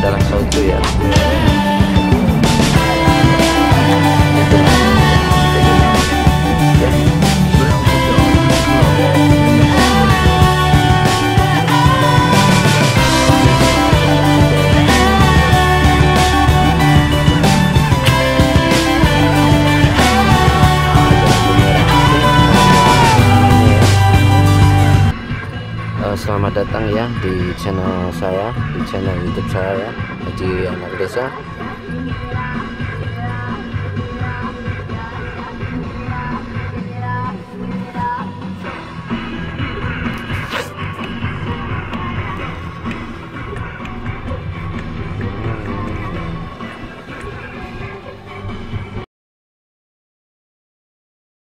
dalam saudara ya. Eh, selamat datang ya di channel saya di channel youtube saya ya, di anak desa.